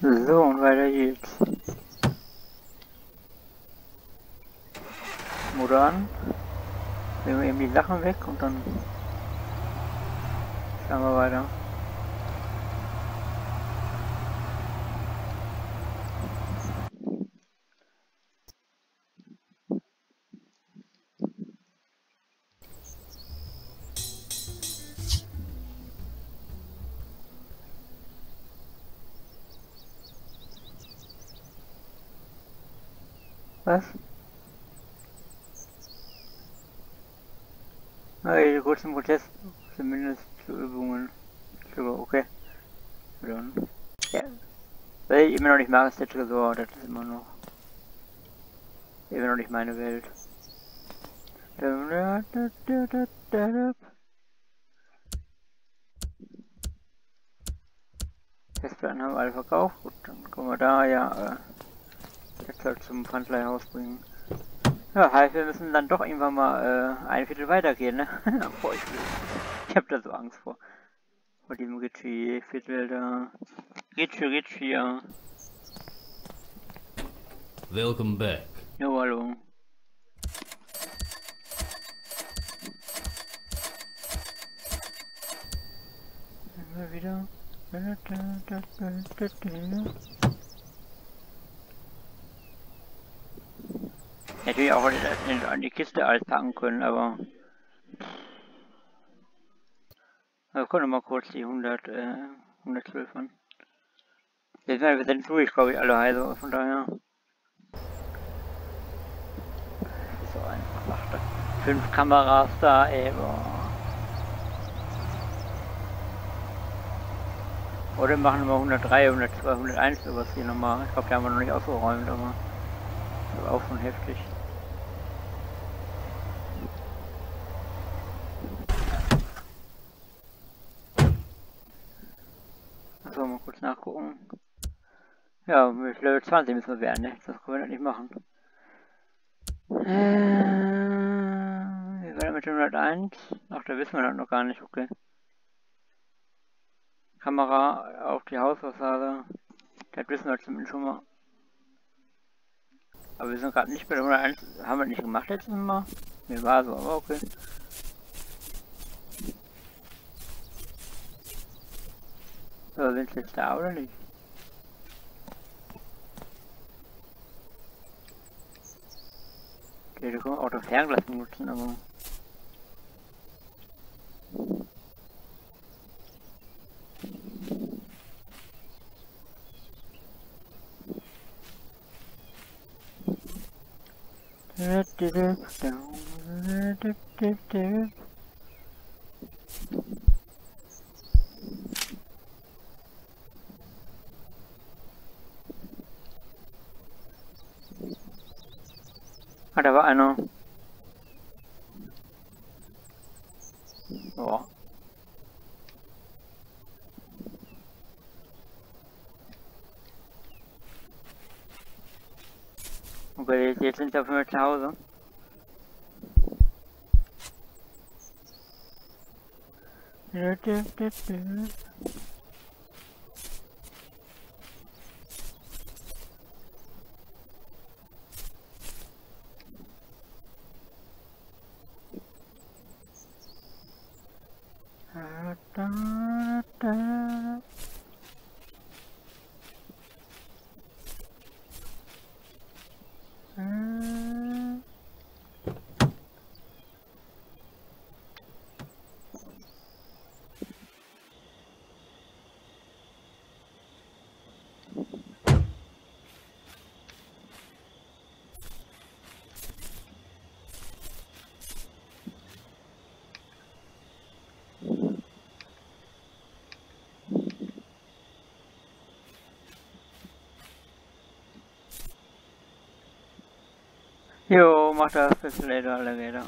So, und weiter geht's. Motor an. Nehmen wir eben die Sachen weg und dann schauen wir weiter. Was? Okay, kurzen Protest, zumindest für Übungen. Super, okay. Dann. Ja. Weil ich immer noch nicht mag, ist der Tresor, das ist immer noch. Immer noch nicht meine Welt. Festplatten haben wir alle verkauft. Gut, dann kommen wir da ja. Äh, jetzt halt zum Pfandleihhaus bringen. Ja, heißt, wir müssen dann doch irgendwann mal äh, ein Viertel weitergehen, ne? Boah, ich, ich hab da so Angst vor. Vor diesem Ritchie-Viertel da. Ritchie, Ritchie, ja. Welcome back. Jo, hallo. Immer wieder. Natürlich auch an die Kiste alles packen können, aber... Wir können mal kurz die 100, äh, 112 an. Jetzt sind wir sind durch, glaube ich, alle also von daher. So einfach macht das. Fünf Kameras da, ey, boah. Oder machen wir 103, 102, 101 sowas hier nochmal. Ich glaube, die haben wir noch nicht ausgeräumt, aber das ist auch schon heftig. Achso, mal kurz nachgucken. Ja, mit Level 20 müssen wir werden, ne? Das können wir nicht machen. Äh, wir werden mit 101. Ach, da wissen wir das noch gar nicht, okay. Kamera auf die Hausfassade. Das wissen wir zumindest schon mal. Aber wir sind gerade nicht bei der 101. Haben wir nicht gemacht letztes Mal? Mir war so, aber okay. So this is already. Okay, du kommst Auto fernglassen nutzen, aber. Down, Boah. Okay, jetzt sind sie auf einmal zu Hause. da Yo, mach das bis later alle wieder.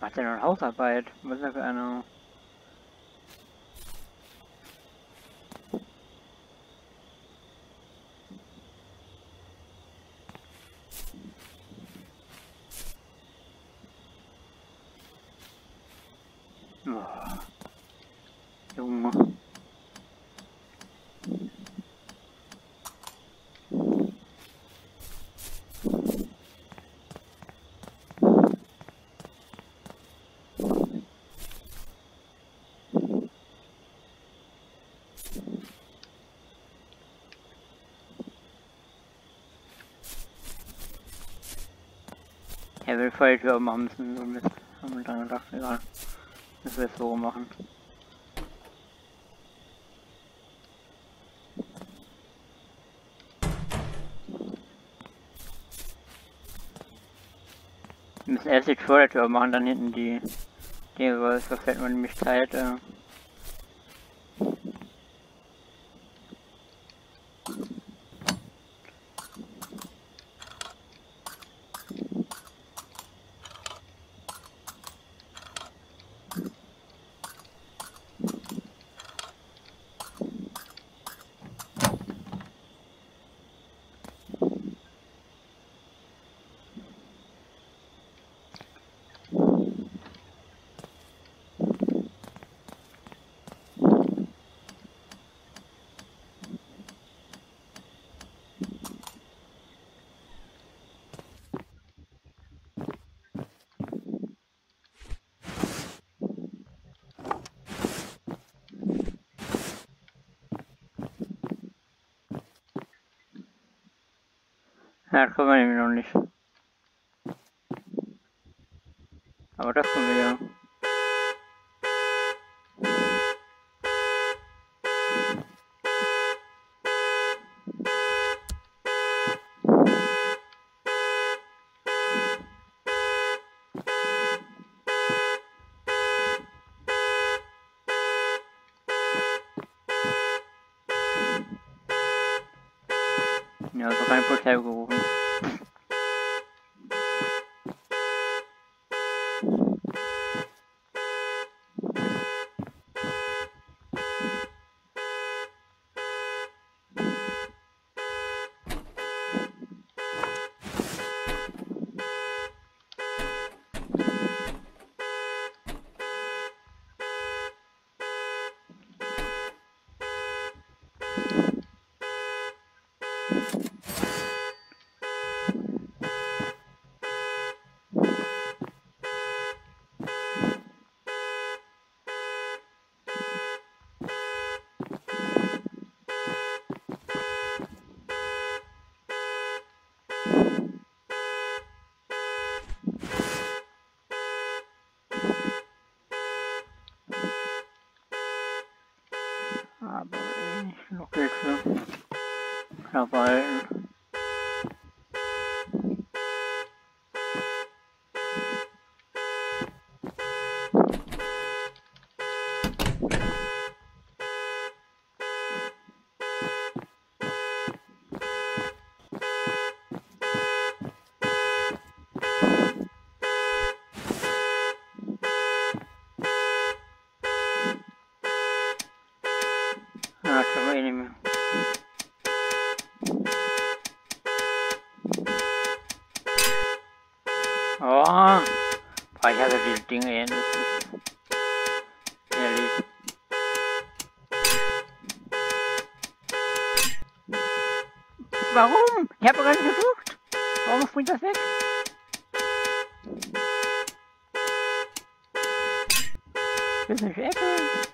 Macht er noch Hausarbeit? Was ist das für eine... Er will Feuertür machen müssen, so mit. Haben wir dann gedacht, egal. Das wir es so machen. Wir müssen erst die Vordertür machen, dann hinten die, die was verfällt man nämlich Zeit. Äh. Erkama emin olmuş. Ama rakam No, we're gonna protect Aber ich noch Hilfe. Verwalten. Ah, können wir eh nicht mehr. Oh, boah, ich habe diese Dinge ehrlich. Warum? Ich habe nicht gesucht. Warum springt das weg? Das ist nicht Apple.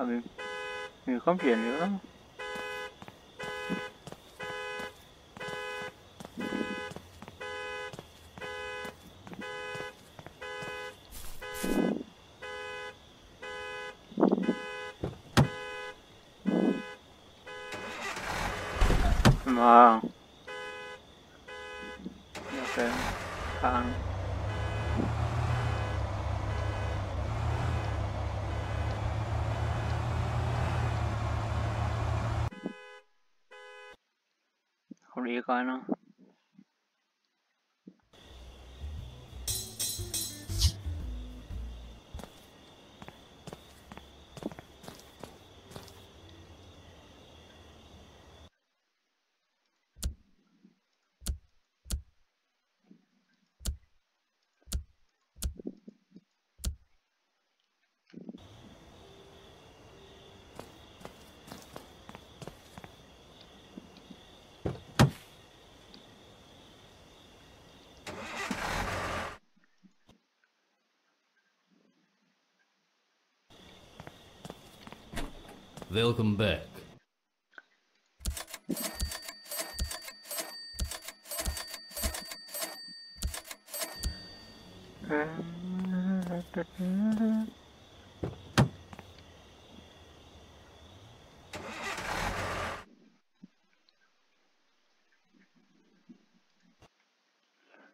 à mình mình không chuyển nữa Wow. 离开呢？Welcome back.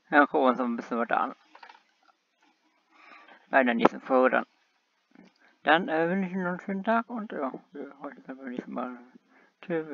Jag kommer som besvärdan. Världen är som frågan. Dann. Äh, wünsche ich Ihnen einen schönen Tag und ja, wir uns dann beim nächsten Mal. Tschüss.